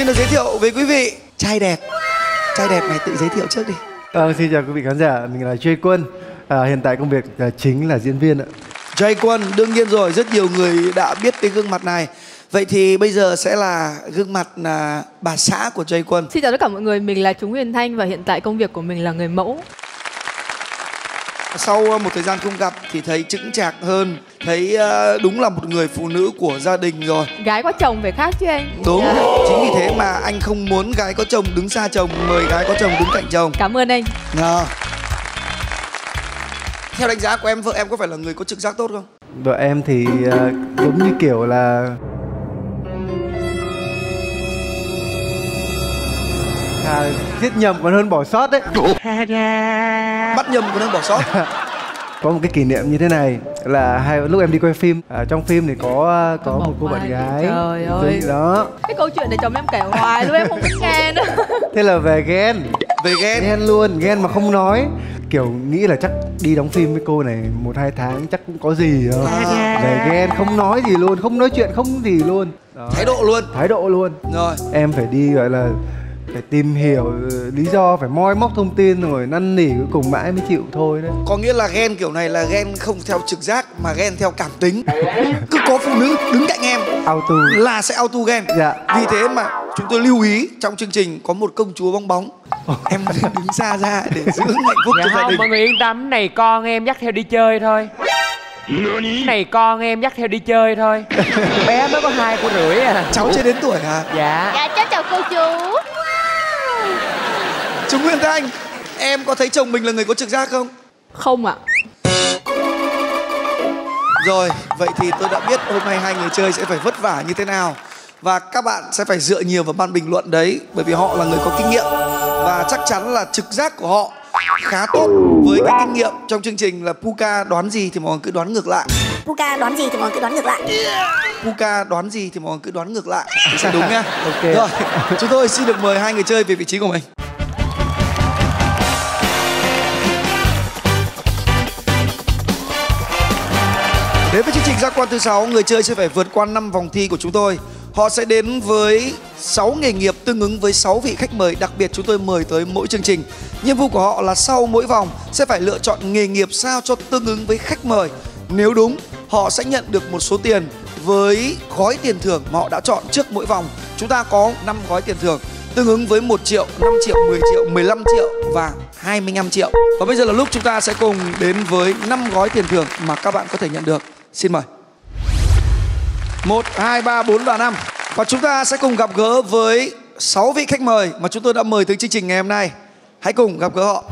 xin được giới thiệu với quý vị trai đẹp trai đẹp này tự giới thiệu trước đi Ờ, xin chào quý vị khán giả, mình là Jay Quân. À, hiện tại công việc à, chính là diễn viên ạ. Jay Quân đương nhiên rồi rất nhiều người đã biết cái gương mặt này vậy thì bây giờ sẽ là gương mặt là bà xã của Jay Quân Xin chào tất cả mọi người, mình là Trung Huyền Thanh và hiện tại công việc của mình là người mẫu. Sau một thời gian không gặp thì thấy chững chạc hơn thấy ờ, đúng là một người phụ nữ của gia đình rồi Gái có chồng phải khác chứ anh. đúng Dạ. chính vì thế mà anh không muốn gái có chồng đứng xa chồng mời gái có chồng đứng cạnh chồng Cảm ơn anh. Ờ. theo đánh giá của em vợ em có phải là người có trực giác tốt không Vợ em thì à, giống như kiểu là à, giết nhầm còn hơn bỏ sót đấy. bắt nhầm còn hơn bỏ sót Có một cái kỷ niệm như thế này là hai lúc em đi quay phim, à, trong phim thì có có một cô bạn gái. Trời ơi. Đó. Cái câu chuyện này chồng em kể hoài luôn em không biết nghe nữa. Thế là về ghen. về ghen ghen luôn ghen mà không nói kiểu nghĩ là chắc đi đóng phim với cô này một hai tháng chắc cũng có gì đâu về ghen không nói gì luôn không nói chuyện không gì luôn Đó. thái độ luôn thái độ luôn rồi em phải đi gọi là phải tìm hiểu ừ, lý do phải moi móc thông tin rồi năn nỉ cuối cùng mãi mới chịu thôi đấy. Có nghĩa là ghen kiểu này là ghen không theo trực giác mà ghen theo cảm tính. Cứ có phụ nữ đứng cạnh em auto. là sẽ auto ghen. Dạ. vì thế mà chúng tôi lưu ý trong chương trình có một công chúa bong bóng. Em đứng xa ra để giữ hạnh phúc Dạ cho gia không, đình. mọi người yên tâm, này con em dắt theo đi chơi thôi. Này con em dắt theo đi chơi thôi. Bé mới có hai tuổi rưỡi à. Cháu chưa đến tuổi à Dạ. Dạ cháu chào cô chú chú Nguyễn Thanh em có thấy chồng mình là người có trực giác không? Không ạ. rồi vậy thì tôi đã biết hôm nay hai người chơi sẽ phải vất vả như thế nào. Và các bạn sẽ phải dựa nhiều vào ban bình luận đấy bởi vì họ là người có kinh nghiệm. Và chắc chắn là trực giác của họ khá tốt với cái kinh nghiệm. Trong chương trình là Puka đoán gì thì mọi người cứ đoán ngược lại. Puka đoán gì thì mọi người cứ đoán ngược lại. Puka đoán gì thì mọi người cứ đoán ngược lại. Sẽ đúng nhá Ok. rồi chúng tôi xin được mời hai người chơi về vị trí của mình Đến với chương trình Giác quan thứ 6, người chơi sẽ phải vượt qua 5 vòng thi của chúng tôi. Họ sẽ đến với 6 nghề nghiệp tương ứng với 6 vị khách mời đặc biệt chúng tôi mời tới mỗi chương trình. Nhiệm vụ của họ là sau mỗi vòng sẽ phải lựa chọn nghề nghiệp sao cho tương ứng với khách mời. Nếu đúng, họ sẽ nhận được một số tiền với gói tiền thưởng mà họ đã chọn trước mỗi vòng. Chúng ta có 5 gói tiền thưởng tương ứng với 1 triệu, 5 triệu, 10 triệu, 15 triệu và 25 triệu. Và bây giờ là lúc chúng ta sẽ cùng đến với 5 gói tiền thưởng mà các bạn có thể nhận được. Xin mời. 1, 2, 3, 4 và 5. Và chúng ta sẽ cùng gặp gỡ với 6 vị khách mời mà chúng tôi đã mời tới chương trình ngày hôm nay. Hãy cùng gặp gỡ họ.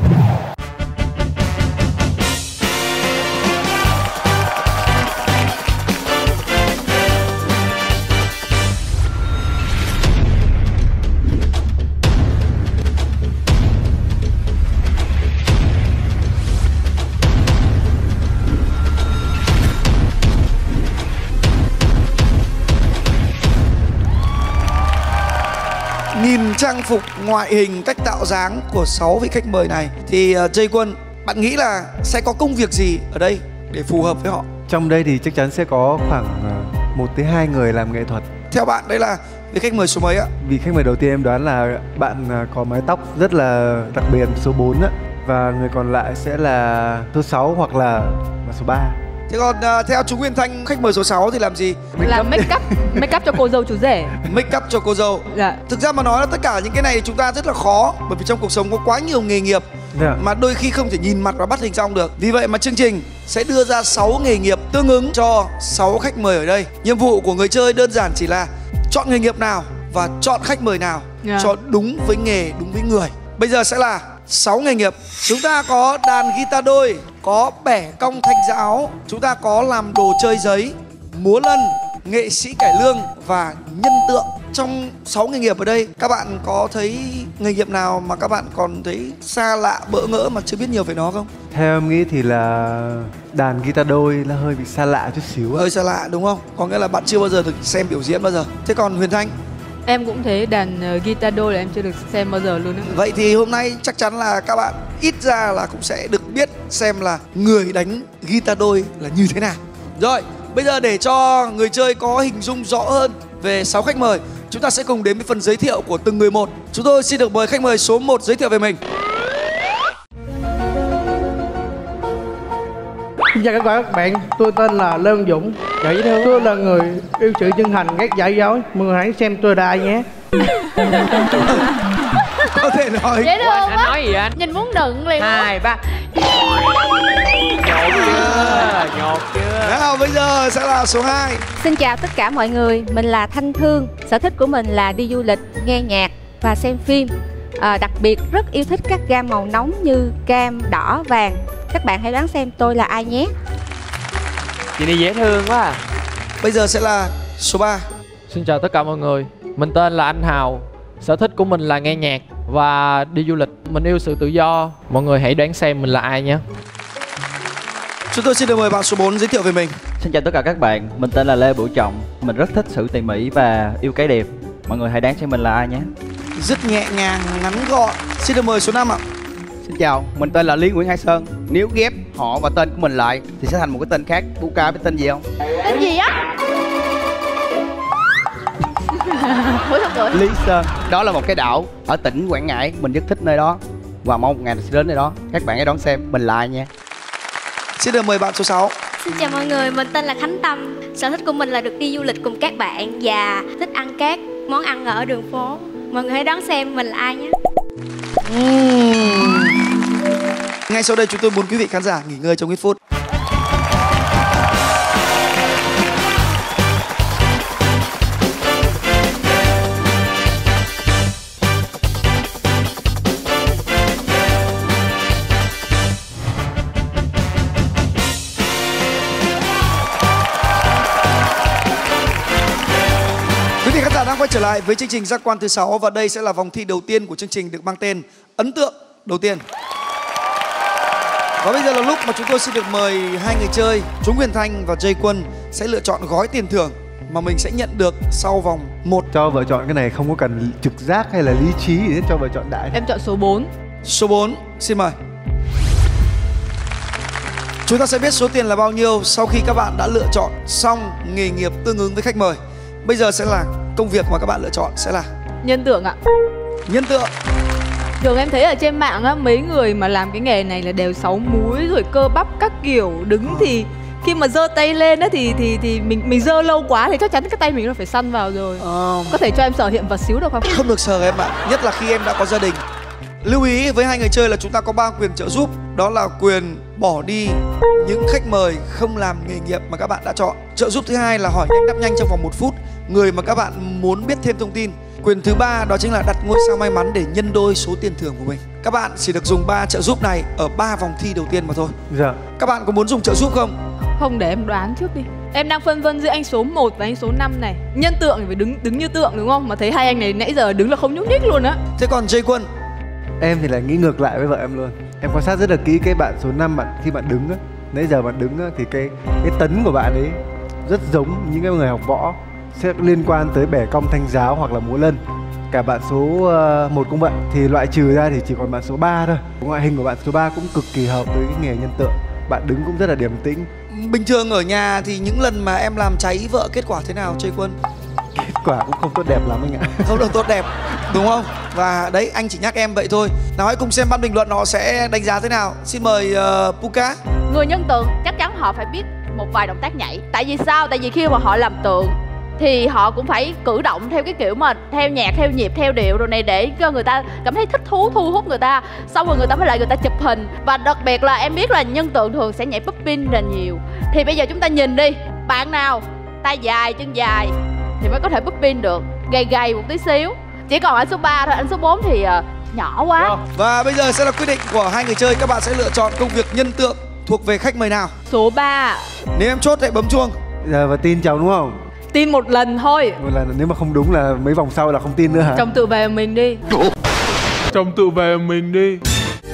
Trang phục, ngoại hình, cách tạo dáng của 6 vị khách mời này thì uh, Jay Quân, bạn nghĩ là sẽ có công việc gì ở đây để phù hợp với họ? trong đây thì chắc chắn sẽ có khoảng à, một tới hai người làm nghệ thuật Theo bạn đây là vị khách mời số mấy ạ? Vị khách mời đầu tiên em đoán là bạn à, có mái tóc rất là đặc biệt số 4 á và người còn lại sẽ là số 6 hoặc là là số 3. Thế còn uh, theo chú Nguyên Thanh khách mời số 6 thì làm gì? Là make up, make up cho cô dâu chú rể. Make up cho cô dâu. Dạ. Thực ra mà nói là tất cả những cái này chúng ta rất là khó bởi vì trong cuộc sống có quá nhiều nghề nghiệp Dạ. mà đôi khi không thể nhìn mặt và bắt hình xong được. Vì vậy mà chương trình sẽ đưa ra 6 nghề nghiệp tương ứng cho 6 khách mời ở đây. Nhiệm vụ của người chơi đơn giản chỉ là chọn nghề nghiệp nào và chọn khách mời nào Dạ. cho đúng với nghề, đúng với người. Bây giờ sẽ là 6 nghề nghiệp. Chúng ta có đàn guitar đôi, có bẻ cong thanh giáo, chúng ta có làm đồ chơi giấy, múa lân, nghệ sĩ cải lương và nhân tượng. Trong 6 nghề nghiệp ở đây, các bạn có thấy nghề nghiệp nào mà các bạn còn thấy xa lạ, bỡ ngỡ mà chưa biết nhiều về nó không? Theo em nghĩ thì là đàn guitar đôi là hơi bị xa lạ chút xíu. Hơi xa lạ đúng không? Có nghĩa là bạn chưa bao giờ được xem biểu diễn bao giờ. Thế còn Huyền Thanh, Em cũng thế đàn ờ, guitar đôi là em chưa được xem bao giờ luôn á. Vậy thì hôm nay chắc chắn là các bạn ít ra là cũng sẽ được biết xem là người đánh guitar đôi là như thế nào. Rồi, bây giờ để cho người chơi có hình dung rõ hơn về 6 khách mời, Chúng ta sẽ cùng đến với phần giới thiệu của từng người một. Chúng tôi xin được mời khách mời số 1 giới thiệu về mình. Xin chào các bạn, tôi tên là Lê Văn Dũng. Trời dễ thương. Tôi là người yêu sự chân thành, ghét giả dối. Mọi người hãy xem tôi đai nhé. Có thể nói. Dễ thương Anh quá. nói gì anh? Nhìn muốn đựng liền. Hai ba. Nhột chưa? Nhột chưa? Nào bây giờ? Sẽ là số 2 Xin chào tất cả mọi người, mình là Thanh Thương. Sở thích của mình là đi du lịch, nghe nhạc và xem phim. À, Đặc biệt rất yêu thích các gam màu nóng như cam, đỏ, vàng Các bạn hãy đoán xem tôi là ai nhé. Chị này dễ thương quá à. Bây giờ sẽ là số 3 Xin chào tất cả mọi người. Mình tên là anh Hào. Sở thích của mình là nghe nhạc và đi du lịch. Mình yêu sự tự do. Mọi người hãy đoán xem mình là ai nhé. Chúng tôi xin được mời bạn số 4 giới thiệu về mình. Xin chào tất cả các bạn, mình tên là Lê Bửu Trọng. Mình rất thích sự tỉ mỉ và yêu cái đẹp. Mọi người hãy đoán xem mình là ai nhé. Rất nhẹ nhàng, ngắn gọn. Xin được mời số 5 ạ. Xin chào, mình tên là Lý Nguyễn Hải Sơn Nếu ghép họ và tên của mình lại Thì sẽ thành một cái tên khác. Buka biết tên gì không? Tên gì á? Lý Sơn. Đó là một cái đảo ở tỉnh Quảng Ngãi. Mình rất thích nơi đó. Và mong một ngày sẽ đến nơi đó. Các bạn hãy đón xem mình là ai nha. Xin được mời bạn số 6 Xin chào mọi người, mình tên là Khánh Tâm. Sở thích của mình là được đi du lịch cùng các bạn Và thích ăn các món ăn ở đường phố. Mọi người hãy đón xem mình là ai nhé ngay sau đây chúng tôi muốn quý vị khán giả nghỉ ngơi trong ít phút Quý vị khán giả đang quay trở lại với chương trình Giác quan thứ 6 và đây sẽ là vòng thi đầu tiên của chương trình được mang tên Ấn tượng đầu tiên. Và bây giờ là lúc mà chúng tôi xin được mời hai người chơi Trung Huyền Thanh và Jay Quân sẽ lựa chọn gói tiền thưởng mà mình sẽ nhận được sau vòng 1 Cho vợ chọn cái này không có cần trực giác hay là lý trí gì hết cho vợ chọn đại Em chọn số 4 Số 4, xin mời. Chúng ta sẽ biết số tiền là bao nhiêu sau khi các bạn đã lựa chọn xong nghề nghiệp tương ứng với khách mời. Bây giờ sẽ là công việc mà các bạn lựa chọn sẽ là Nhân tượng ạ nhân tượng. Thường em thấy ở trên mạng á Mấy người mà làm cái nghề này là đều sáu múi Rồi cơ bắp các kiểu Đứng thì khi mà giơ tay lên á thì thì thì mình mình giơ lâu quá thì chắc chắn cái tay mình nó phải săn vào rồi. Có thể cho em sở hiện vật xíu được không? Không được sờ em ạ, nhất là khi em đã có gia đình. Lưu ý với hai người chơi là chúng ta có ba quyền trợ giúp, đó là quyền bỏ đi những khách mời không làm nghề nghiệp mà các bạn đã chọn. Trợ giúp thứ hai là hỏi nhanh đáp nhanh trong vòng một phút người mà các bạn muốn biết thêm thông tin. Quyền thứ ba đó chính là đặt ngôi sao may mắn để nhân đôi số tiền thưởng của mình. Các bạn chỉ được dùng ba trợ giúp này ở ba vòng thi đầu tiên mà thôi. Dạ Các bạn có muốn dùng trợ giúp không? Không để em đoán trước đi. Em đang phân vân giữa anh số 1 và anh số 5 này. Nhân tượng thì phải đứng đứng như tượng đúng không? Mà thấy hai anh này nãy giờ đứng là không nhúc nhích luôn á. Thế còn Jay Quân Em thì lại nghĩ ngược lại với vợ em luôn Em quan sát rất là kỹ cái bạn số 5 bạn khi bạn đứng á Nãy giờ bạn đứng á thì cái cái tấn của bạn ấy rất giống những cái người học võ sẽ liên quan tới bẻ cong thanh giáo hoặc là múa lân. Cả bạn số uh, 1 cũng vậy. Thì loại trừ ra thì chỉ còn bạn số 3 thôi. Ngoại hình của bạn số 3 cũng cực kỳ hợp với cái nghề nhân tượng. Bạn đứng cũng rất là điềm tĩnh. Bình thường ở nhà thì những lần mà em làm cháy vợ kết quả thế nào Jay Quân? kết quả cũng không tốt đẹp lắm anh ạ. Không được tốt đẹp đúng không? Và đấy anh chỉ nhắc em vậy thôi. Nào hãy cùng xem ban bình luận họ sẽ đánh giá thế nào. Xin mời uh, Puka. Người nhân tượng chắc chắn họ phải biết một vài động tác nhảy. Tại vì sao? Tại vì khi mà họ làm tượng thì họ cũng phải cử động theo cái kiểu mà theo nhạc theo nhịp theo điệu rồi này để cho người ta cảm thấy thích thú thu hút người ta. Xong rồi người ta mới lại người ta chụp hình. Và đặc biệt là em biết là nhân tượng thường sẽ nhảy popping là nhiều. Thì bây giờ chúng ta nhìn đi. Bạn nào? Tay dài chân dài. Thì mới có thể popping được. Gầy gầy một tí xíu. Chỉ còn anh số 3 thôi. Anh số 4 thì uh, nhỏ quá. Và bây giờ sẽ là quyết định của hai người chơi. Các bạn sẽ lựa chọn công việc nhân tượng thuộc về khách mời nào? Số 3 nếu em chốt hãy bấm chuông. Giờ và tin chồng đúng không Tin một lần thôi. Một lần nếu mà không đúng là mấy vòng sau là không tin nữa hả? Chồng tự về mình đi. Chồng tự về mình đi.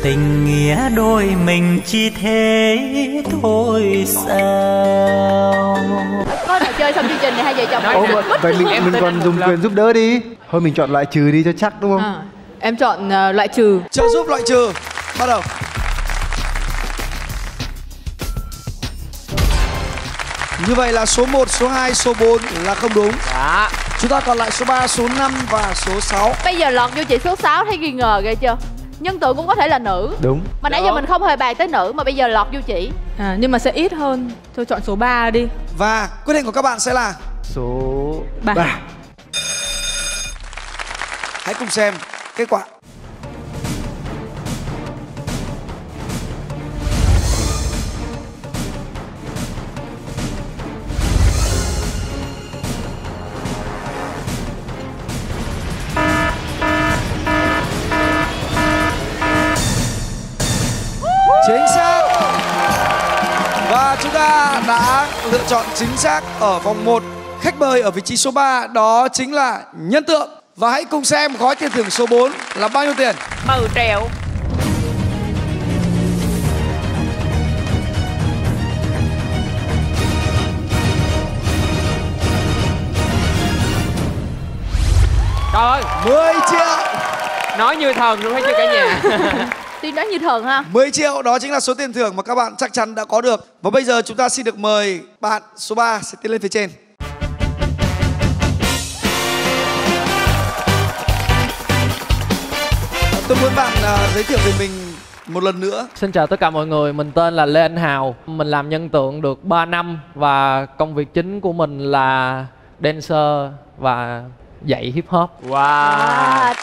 Tình nghĩa đôi mình chỉ thế thôi sao? Có trò chơi xong chương trình này hai vợ chồng Ồ, vậy mình mình còn dùng quyền giúp đỡ đi. Thôi mình chọn loại trừ đi cho chắc đúng không? À, em chọn uh, loại trừ. Trợ giúp loại trừ. Bắt đầu như vậy là số 1, số 2, số 4 là không đúng. Dạ. Chúng ta còn lại số 3, số 5 và số 6 Bây giờ lọt vô chị số 6 thấy nghi ngờ ghê chưa? Nhân tượng cũng có thể là nữ. Đúng. Mà nãy giờ mình không hề bàn tới nữ mà bây giờ lọt vô chị. À, Nhưng mà sẽ ít hơn. Thôi chọn số 3 đi. Và quyết định của các bạn sẽ là Số Ba. 3 Hãy cùng xem kết quả lựa chọn chính xác ở vòng 1 Khách mời ở vị trí số 3 đó chính là Nhân Tượng. Và hãy cùng xem gói tiền thưởng số 4 là bao nhiêu tiền. Mười triệu. Trời ơi. 10 triệu. Nói như thần luôn thấy chưa cả nhà Tiên đoán như thần ha. 10 triệu đó chính là số tiền thưởng mà các bạn chắc chắn đã có được. Và bây giờ chúng ta xin được mời bạn số 3 sẽ tiến lên phía trên. Tôi muốn bạn à, giới thiệu về mình một lần nữa. Xin chào tất cả mọi người, mình tên là Lê Anh Hào. Mình làm nhân tượng được 3 năm Và công việc chính của mình là dancer và dạy hip hop. Wow.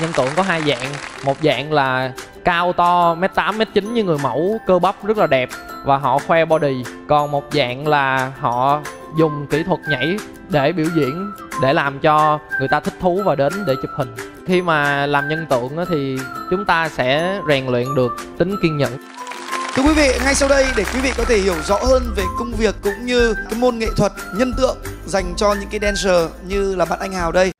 Nhân tượng có hai dạng. Một dạng là cao to mét tám mét chín như người mẫu cơ bắp rất là đẹp. Và họ khoe body. Còn một dạng là họ dùng kỹ thuật nhảy để biểu diễn để làm cho người ta thích thú và đến để chụp hình. Khi mà làm nhân tượng thì chúng ta sẽ rèn luyện được tính kiên nhẫn. Thưa quý vị, ngay sau đây để quý vị có thể hiểu rõ hơn về công việc cũng như cái môn nghệ thuật nhân tượng dành cho những cái dancer như là bạn Anh Hào đây.